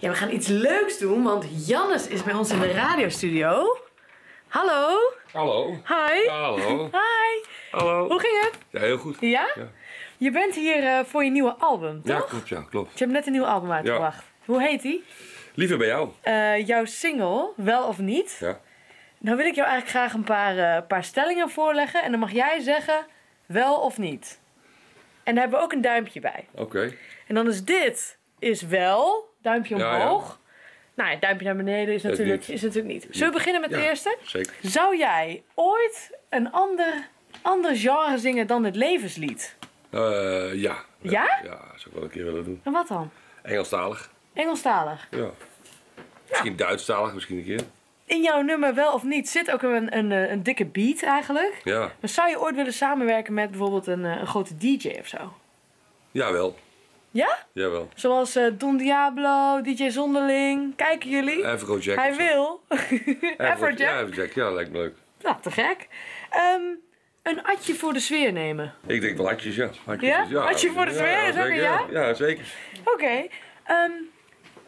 Ja, we gaan iets leuks doen, want Jannes is bij ons in de radiostudio. Hallo. Hallo. Hi. Hallo. Hi. Hallo. Hoe ging het? Ja, heel goed. Ja? Ja. Je bent hier eh, voor je nieuwe album, toch? Ja, klopt, ja, klopt. Je hebt net een nieuw album uitgebracht. Hoe heet die? Liever bij jou. Eh, jouw single, Wel of Niet. Ja. Nou wil ik jou eigenlijk graag een paar, eh, paar stellingen voorleggen. En dan mag jij zeggen wel of niet. En daar hebben we ook een duimpje bij. Oké. En dan is dit is wel, duimpje omhoog. Nou ja, duimpje naar beneden is natuurlijk, niet. is natuurlijk niet. Zullen we beginnen met de eerste? Zeker. Zou jij ooit een ander, ander genre zingen dan het levenslied? Eh, ja. Ja? Ja, zou ik wel een keer willen doen. En wat dan? Engelstalig. Engelstalig. Ja. Misschien Duitsstalig, misschien een keer. In jouw nummer wel of niet zit ook een, een, eh, een dikke beat eigenlijk. Ja. Maar zou je ooit willen samenwerken met bijvoorbeeld een, eh, een grote DJ of zo? Jawel. Ja? Jawel. Zoals eh, Don Diablo, DJ Zonderling. Kijken jullie? Afrojack. Hij wil. Afrojack. Ja, Afrojack. Ja, lijkt me leuk. Nou, te gek. Ehm, een atje voor de sfeer nemen. Ik denk wel hatjes, ja. Hatjes, Ja? Hatje voor de sfeer, een zeker, ja? Ja, zeker. Oké. ehm,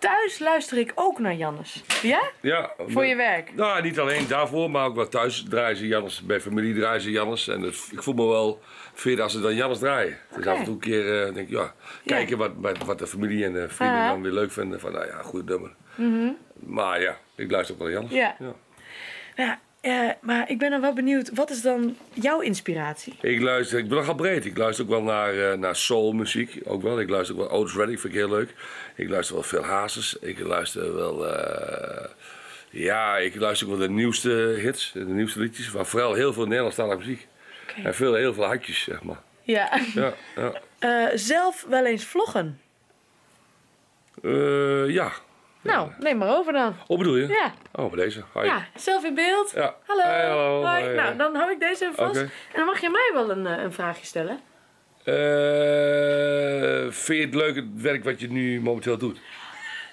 thuis luister ik ook naar Jannes. Ja? Ja. Voor je werk? Nou, niet alleen daarvoor, maar ook wel thuis draaien ze Jannes. Bij familie draaien ze Jannes. En het, ik voel me wel veer als ze dan Jannes draaien. Dus af en toe een keer eh, denk ik, ja, kijken wat, wat, wat de familie en de vrienden dan weer leuk vinden. Van, nou ja, goede nummer. Maar ja, ik luister ook wel naar Jannes. Ja. Ja, eh, maar ik ben dan wel benieuwd. Wat is dan jouw inspiratie? Ik luister, ik ben nogal breed. Ik luister ook wel naar, eh, naar soulmuziek. Ook wel. Ik luister ook wel Otis Redding, vind ik heel leuk. Ik luister wel veel Hazes. Ik luister wel... eh, ja, ik luister ook wel de nieuwste hits, de nieuwste liedjes. Maar vooral heel veel Nederlandstalige muziek. En veel, heel veel hartjes, zeg maar. Ja. Ja, ja. Zelf wel eens vloggen? Ja. Nou, neem maar over dan. Oh, bedoel je? Ja. Oh, bij deze. Hi. Ja, zelf in beeld. Ja. Hallo. Hallo. Hoi. Hoi, Nou, dan hou ik deze even vast. En dan mag je mij wel een, eh, een vraagje stellen. Eh, vind je het leuk, het werk wat je nu momenteel doet?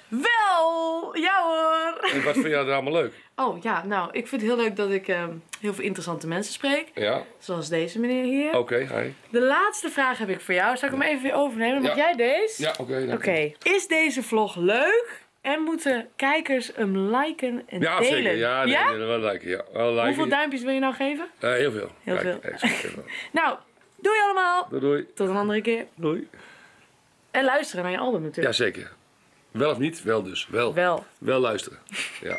Wel, ja hoor. En wat vind je er allemaal leuk? Oh ja, nou, ik vind het heel leuk dat ik eh, heel veel interessante mensen spreek. Ja, Zoals deze meneer hier. oké. hi. De laatste vraag heb ik voor jou. Zal ik hem even weer overnemen? Mag Ja. jij deze? Ja, oké. Oké. Is deze vlog leuk? En moeten kijkers hem liken en Ja, delen? zeker. Ja, nee, nee, wel liken. Ja. Wel liken. Hoeveel duimpjes wil je nou geven? Eh, heel veel. Heel Kijk, veel. echt, heel veel. Nou, doei allemaal. Doei, doei. Tot een andere keer. Doei. En luisteren naar je album natuurlijk. Jazeker. Wel of niet? Wel dus. Wel. Wel. Wel luisteren. Ja.